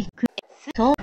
いく、そう、